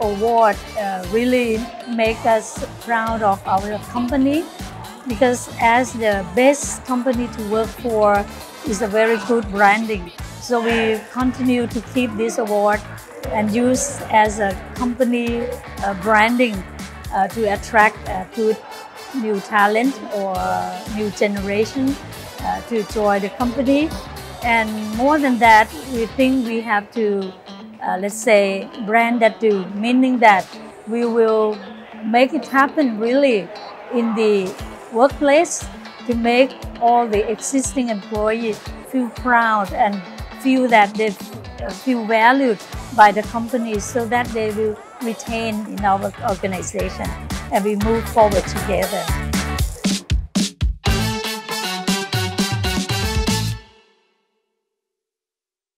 award uh, really make us proud of our company because as the best company to work for is a very good branding. So we continue to keep this award and use as a company uh, branding uh, to attract good new talent or new generation uh, to join the company. And more than that, we think we have to, uh, let's say, brand that too, meaning that we will make it happen really in the workplace to make all the existing employees feel proud and feel that they feel valued by the company so that they will retain in our organization and we move forward together.